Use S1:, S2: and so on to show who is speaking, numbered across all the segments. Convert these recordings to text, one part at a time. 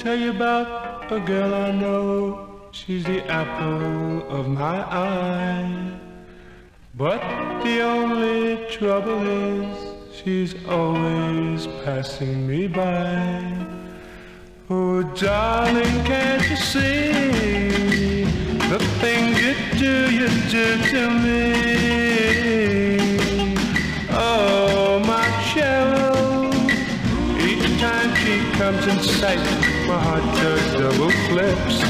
S1: tell you about a girl I know. She's the apple of my eye. But the only trouble is she's always passing me by. Oh, darling, can't you see the things you do, you do to me? She comes in sight, my heart does double flips.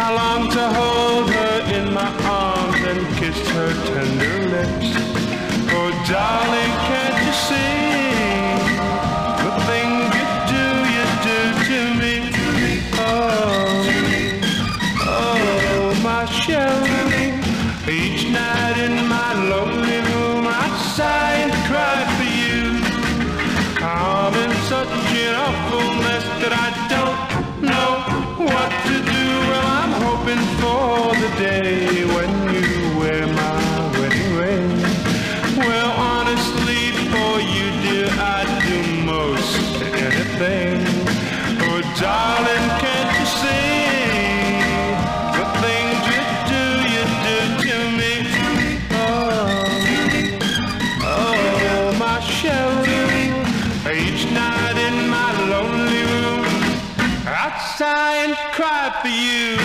S1: I long to hold her in my arms and kiss her tender lips. Oh, darling, can't you see the things you do, you do to me? Oh, oh, my Cheryl. Each night an awful mess that I don't know what to do. Well, I'm hoping for the day when you wear my wedding ring. Well, honestly, for you, dear, I'd do most anything. Oh, darling, can't you see the things sigh and cry for you.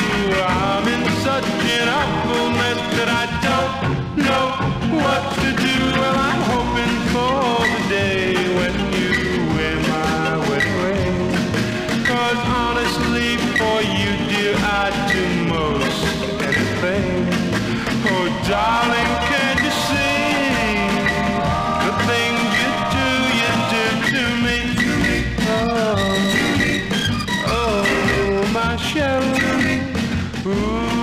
S1: I'm in such Ooh.